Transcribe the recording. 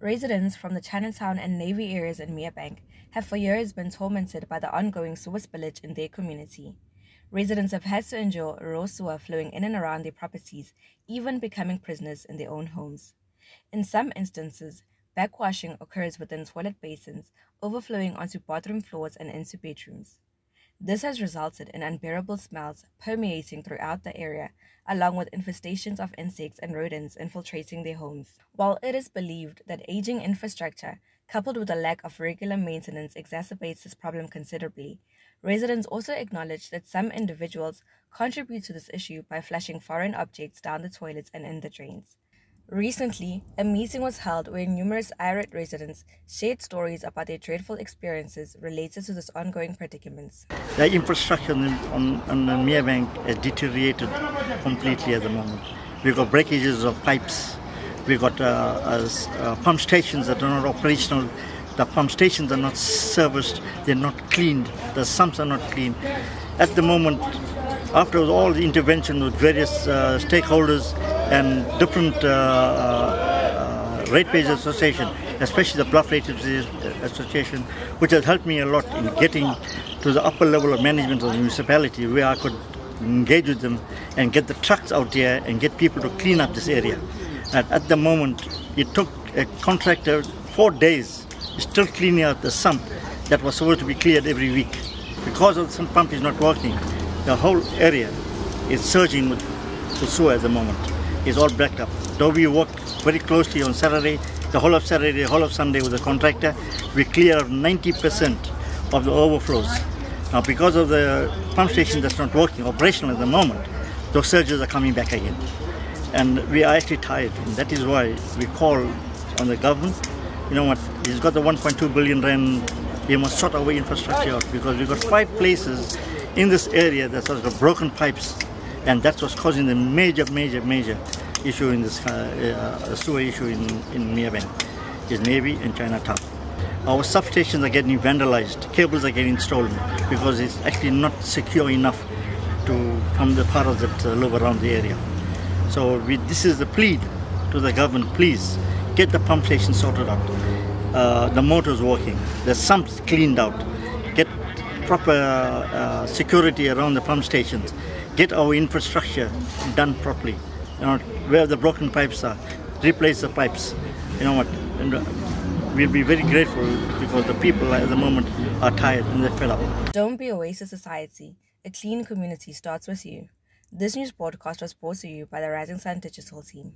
Residents from the Chinatown and Navy areas in Merebank have for years been tormented by the ongoing sewer spillage in their community. Residents have had to endure raw sewer flowing in and around their properties, even becoming prisoners in their own homes. In some instances, backwashing occurs within toilet basins, overflowing onto bathroom floors and into bedrooms. This has resulted in unbearable smells permeating throughout the area, along with infestations of insects and rodents infiltrating their homes. While it is believed that aging infrastructure, coupled with a lack of regular maintenance, exacerbates this problem considerably, residents also acknowledge that some individuals contribute to this issue by flushing foreign objects down the toilets and in the drains. Recently, a meeting was held where numerous irate residents shared stories about their dreadful experiences related to this ongoing predicaments. The infrastructure on, on, the Merebank has deteriorated completely at the moment. We've got breakages of pipes, we've got uh, uh, pump stations that are not operational, the pump stations are not serviced, they're not cleaned, the sumps are not clean. At the moment, after all the intervention with various uh, stakeholders and different uh, uh, ratepayers association, especially the Bluff Ratepayers Association, which has helped me a lot in getting to the upper level of management of the municipality where I could engage with them and get the trucks out there and get people to clean up this area. And at the moment, it took a contractor four days still cleaning out the sump that was supposed to be cleared every week. Because of the sump pump is not working, the whole area is surging with, with sewer at the moment. It's all backed up. Though we worked very closely on Saturday, the whole of Saturday, the whole of Sunday with the contractor, we clear 90% of the overflows. Now because of the pump station that's not working, operational at the moment, those surges are coming back again. And we are actually tired, and that is why we call on the government. You know what, he's got the 1.2 billion rand, we must sort our infrastructure out because we've got five places in this area that's got broken pipes and that's what's causing the major, major, major issue in this uh, uh, sewer issue in, in Merebank is Navy and Chinatown. Our substations are getting vandalized, cables are getting stolen because it's actually not secure enough to from the powers that uh, live around the area. So we, this is the plea to the government, please get the pump station sorted out, uh, the motors working, the sumps cleaned out, get proper uh, security around the pump stations, get our infrastructure done properly. You know, where the broken pipes are, replace the pipes. You know what? And uh, we'll be very grateful because the people at the moment are tired and they're fed up. Don't be a waste of society. A clean community starts with you. This news broadcast was brought to you by the Rising Sun Digital team.